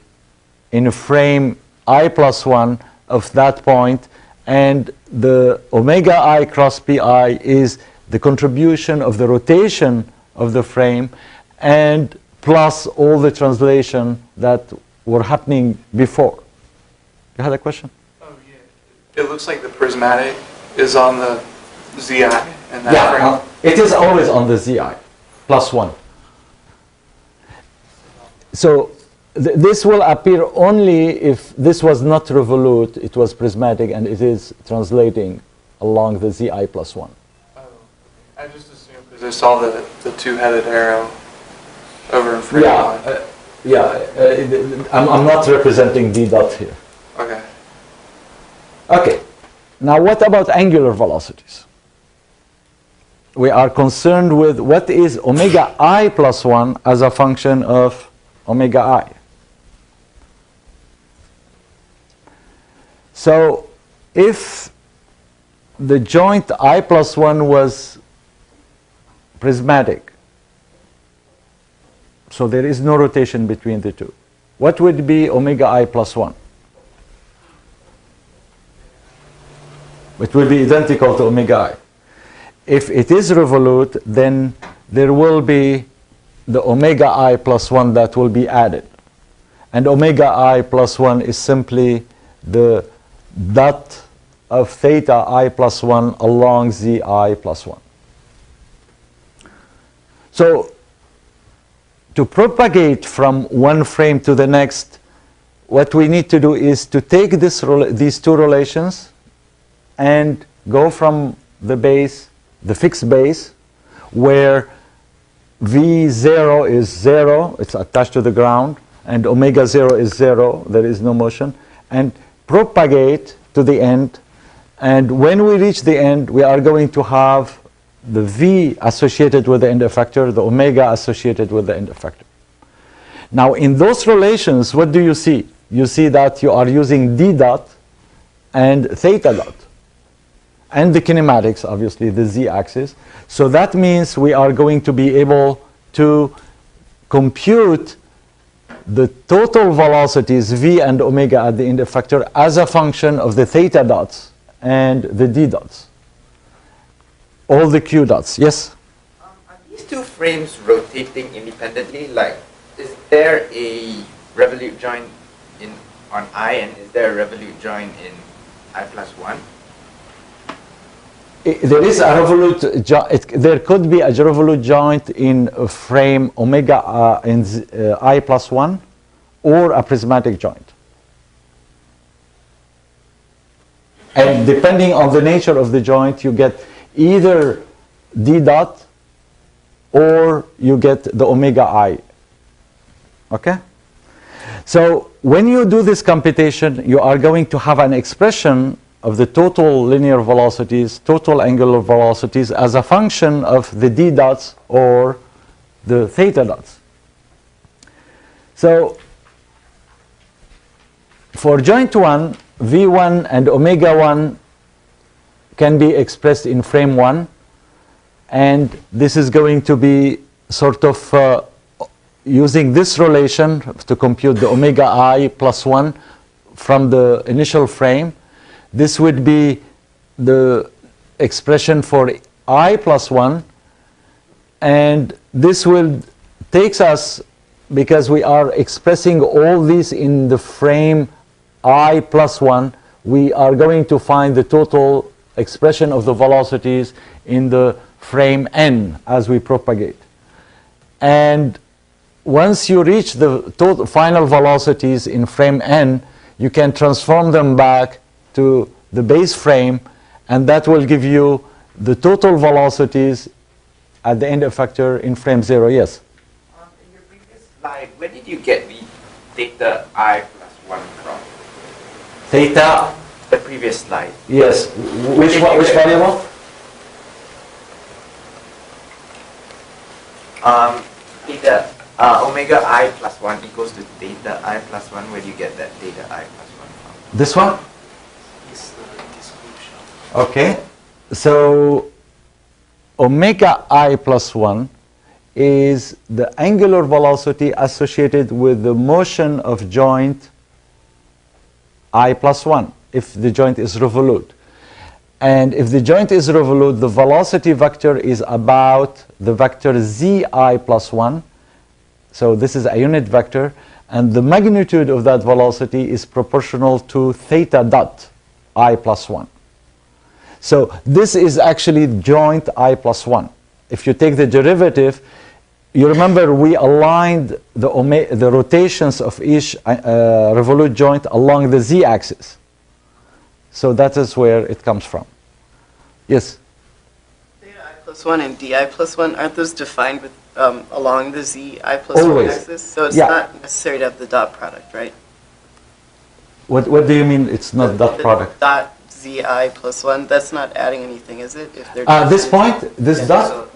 B: in frame i plus 1 of that point and the omega i cross pi is the contribution of the rotation of the frame and plus all the translation that were happening before. You had a question?
E: Oh, yeah. It looks like the prismatic is on the ZI in that frame.
B: uh, it is always on the zi plus 1. So th- this will appear only if this was not revolute, it was prismatic, and it is translating along the zi plus 1.
E: Oh, I just assumed because I saw the, the two-headed arrow over in frame
B: Yeah, uh, yeah. Uh, it- I'm, I'm not representing d dot here.
E: Okay.
B: Okay. Now, what about angular velocities? We are concerned with what is omega i plus 1 as a function of omega i. So, if the joint i plus 1 was prismatic, so there is no rotation between the two, what would be omega i plus 1? It will be identical to omega i. If it is revolute, then there will be the omega i plus 1 that will be added. And omega i plus 1 is simply the dot of theta i plus 1 along zi plus 1. So to propagate from one frame to the next, what we need to do is to take this, these two relations and go from the base, the fixed base, where V0 is 0, it's attached to the ground, and omega 0 is 0, there is no motion, and propagate to the end. And when we reach the end, we are going to have the V associated with the end effector, the omega associated with the end effector. Now, in those relations, what do you see? You see that you are using d dot and theta dot. And the kinematics, obviously, the z-axis. So that means we are going to be able to compute the total velocities v and omega at the end effector as a function of the theta dots and the d dots. All the q dots, yes?
D: Um, are these two frames rotating independently? Like, is there a revolute joint in on i and is there a revolute joint in i plus
B: 1? There is a revolute jo- it, there could be a revolute joint in frame omega uh, in uh, i plus 1 or a prismatic joint. And depending on the nature of the joint you get either d dot or you get the omega i. Okay? So when you do this computation, you are going to have an expression of the total linear velocities, total angular velocities as a function of the d dots or the theta dots. So for joint 1, v1 and omega 1 can be expressed in frame 1 and this is going to be sort of uh, using this relation to compute the omega i plus 1 from the initial frame, this would be the expression for i plus 1 and this will takes us because we are expressing all these in the frame i plus 1 we are going to find the total expression of the velocities in the frame n as we propagate. And once you reach the total final velocities in frame n, you can transform them back to the base frame, and that will give you the total velocities at the end effector in frame 0. Yes?
D: Um, in your previous slide, where did you get the theta I plus one from?
B: Theta,
D: The previous slide.
B: yes. Which, one, which variable?
D: Um, theta, uh, omega I plus one equals to theta I plus one. Where do you get that theta I plus one from?
B: This one? Okay. So omega i plus 1 is the angular velocity associated with the motion of joint i plus 1 if the joint is revolute. And if the joint is revolute, the velocity vector is about the vector zi plus 1. So this is a unit vector. And the magnitude of that velocity is proportional to theta dot i plus 1. So this is actually joint i plus 1. If you take the derivative, you remember we aligned the, the rotations of each uh, revolute joint along the z-axis. So that is where it comes from. Yes?
F: Theta i plus 1 and di plus 1, aren't those defined with, um, along the zi plus 1
B: Always.
F: axis? So it's
B: Yeah.
F: not necessary to have the dot product, right?
B: What, what do you mean it's not
F: The-
B: dot
F: the
B: product?
F: Dot zi plus 1, that's not adding anything, is it? If they're
B: At this point, this
F: Yeah.
B: dot,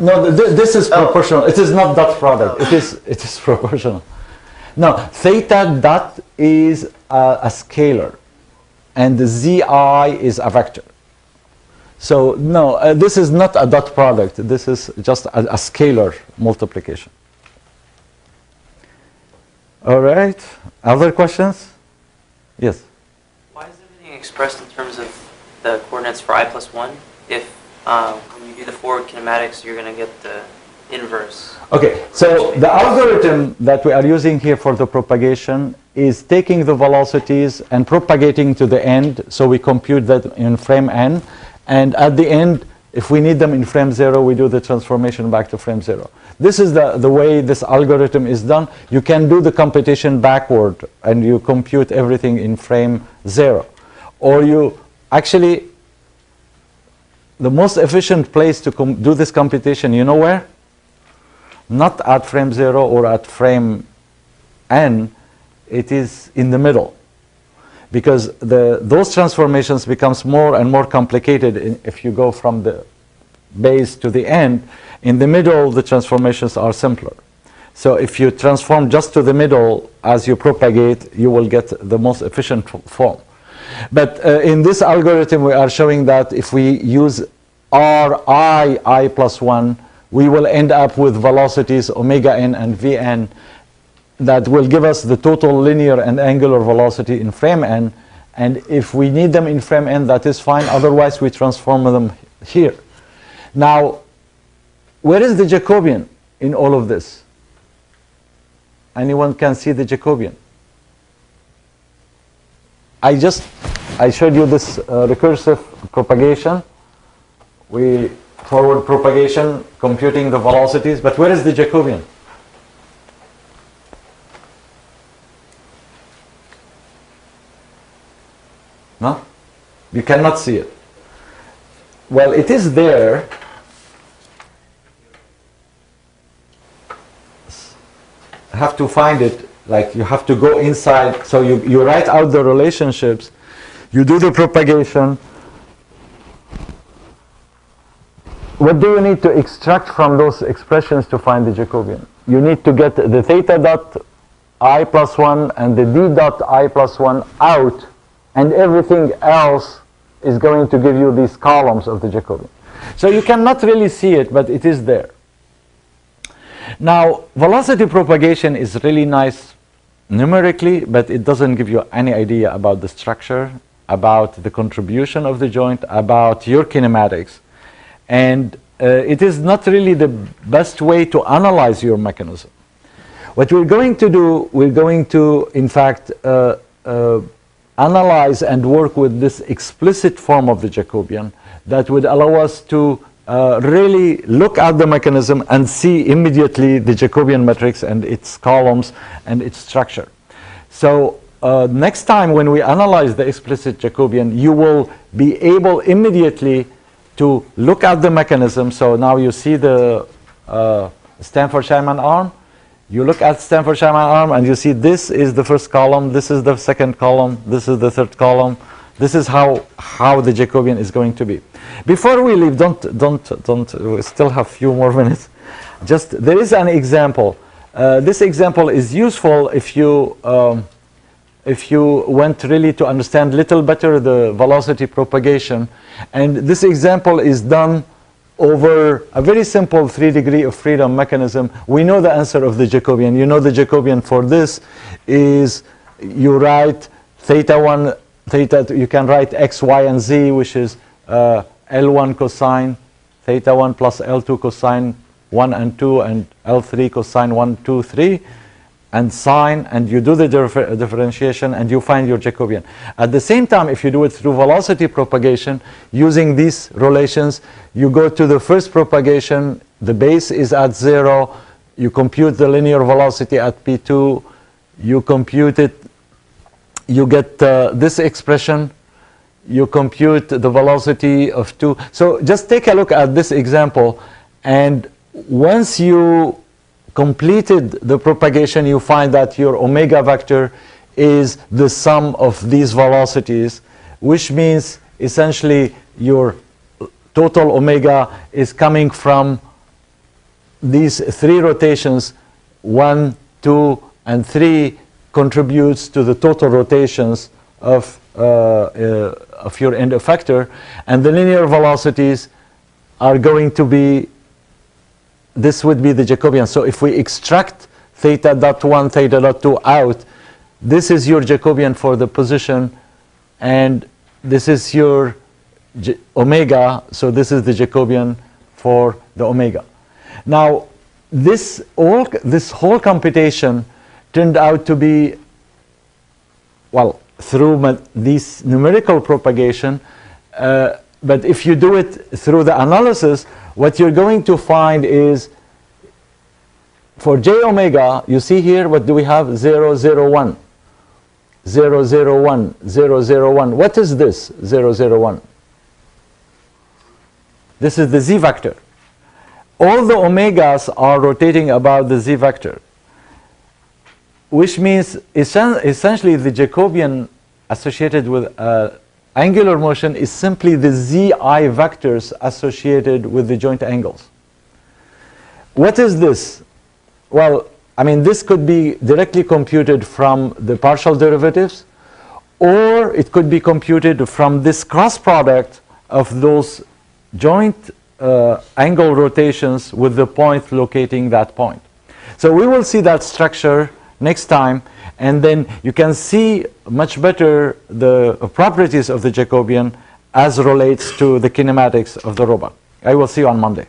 B: no, th- th- this is
F: Oh.
B: proportional. It is not dot product. It is, it is proportional. No, theta dot is a, a scalar, and the zi is a vector. So no, uh, this is not a dot product. This is just a, a scalar multiplication. All right. Other questions? Yes.
G: Why is everything expressed in terms of the coordinates for i plus 1? If uh, when you do the forward kinematics, you're going to get the inverse.
B: Okay, so the algorithm that we are using here for the propagation is taking the velocities and propagating to the end, so we compute that in frame n, and at the end, if we need them in frame 0, we do the transformation back to frame 0. This is the, the way this algorithm is done. You can do the computation backward, and you compute everything in frame 0. Or you actually, the most efficient place to do this computation, you know where? not at frame 0 or at frame n, it is in the middle. Because the, those transformations becomes more and more complicated in, if you go from the base to the end. In the middle, the transformations are simpler. So if you transform just to the middle as you propagate, you will get the most efficient form. But uh, in this algorithm, we are showing that if we use r i i plus 1, we will end up with velocities omega n and vn that will give us the total linear and angular velocity in frame n. And if we need them in frame n, that is fine. Otherwise, we transform them here. Now, where is the Jacobian in all of this? Anyone can see the Jacobian? I just, I showed you this uh, recursive propagation. We forward propagation, computing the velocities, but where is the Jacobian? No? You cannot see it. Well, it is there. I have to find it, like you have to go inside. So you, you write out the relationships, you do the propagation. What do you need to extract from those expressions to find the Jacobian? You need to get the theta dot i plus 1 and the d dot i plus 1 out and everything else is going to give you these columns of the Jacobian. So you cannot really see it, but it is there. Now, velocity propagation is really nice numerically, but it doesn't give you any idea about the structure, about the contribution of the joint, about your kinematics. And uh, it is not really the best way to analyze your mechanism. What we're going to do, we're going to, in fact, uh, uh, analyze and work with this explicit form of the Jacobian that would allow us to uh, really look at the mechanism and see immediately the Jacobian matrix and its columns and its structure. So uh, next time when we analyze the explicit Jacobian, you will be able immediately to look at the mechanism. So now you see the uh, Stanford-Scheinman arm. You look at Stanford-Scheinman arm and you see this is the first column, this is the second column, this is the third column. This is how, how the Jacobian is going to be. Before we leave, don't, don't, don't, we still have a few more minutes. Just, there is an example. Uh, this example is useful if you, um, if you want really to understand little better the velocity propagation. And this example is done over a very simple three degree of freedom mechanism. We know the answer of the Jacobian. You know the Jacobian for this is you write theta 1, theta, you can write x, y, and z, which is uh, L1 cosine theta 1 plus L2 cosine 1 and 2 and L3 cosine 1, 2, 3 and sine and you do the differ differentiation and you find your Jacobian. At the same time, if you do it through velocity propagation using these relations, you go to the first propagation, the base is at zero, you compute the linear velocity at P2, you compute it, you get uh, this expression, you compute the velocity of 2. So just take a look at this example and once you completed the propagation, you find that your omega vector is the sum of these velocities, which means essentially your total omega is coming from these three rotations, one, two, and three contributes to the total rotations of, uh, uh, of your end effector. And the linear velocities are going to be this would be the Jacobian. So if we extract theta dot 1, theta dot 2 out, this is your Jacobian for the position, and this is your J omega, so this is the Jacobian for the omega. Now, this, all, this whole computation turned out to be, well, through this numerical propagation, uh, but if you do it through the analysis, what you're going to find is for j omega, you see here, what do we have? 0, 0, 1. 0, 0, 1, 0, 0, 1. What is this 0, 0, 1? This is the z vector. All the omegas are rotating about the z vector, which means essentially the Jacobian associated with uh, angular motion is simply the zi vectors associated with the joint angles. What is this? Well, I mean, this could be directly computed from the partial derivatives, or it could be computed from this cross product of those joint uh, angle rotations with the point locating that point. So we will see that structure next time, and then you can see much better the properties of the Jacobian as relates to the kinematics of the robot. I will see you on Monday.